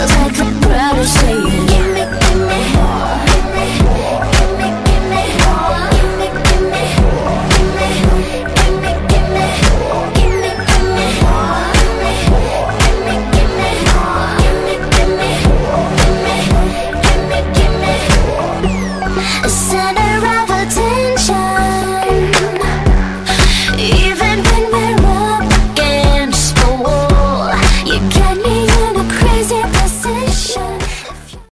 Like a brother saying